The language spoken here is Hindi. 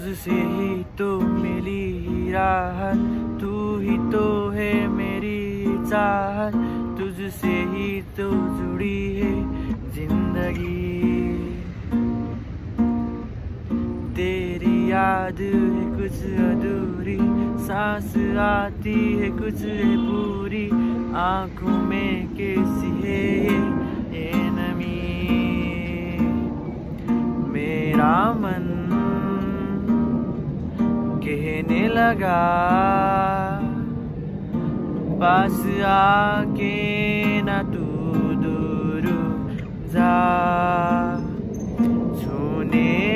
तुझसे ही तो मिली राहत तू ही तो है मेरी चाहत तुझसे ही तो जुड़ी है ज़िंदगी। तेरी याद है कुछ अधूरी, सांस आती है कुछ है पूरी। आँखों में कैसी है ये नमी मेरा मन कहने लगा पास आके न तू दूर जा। छूने